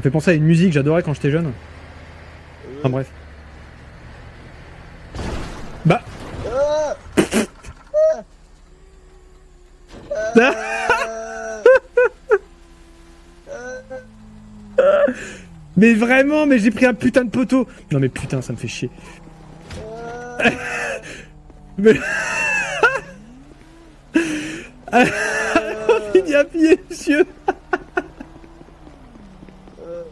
Ça fait penser à une musique, j'adorais quand j'étais jeune. Enfin bref. Bah. mais vraiment, mais j'ai pris un putain de poteau. Non mais putain, ça me fait chier. mais... On finit à pied, monsieur. Uh...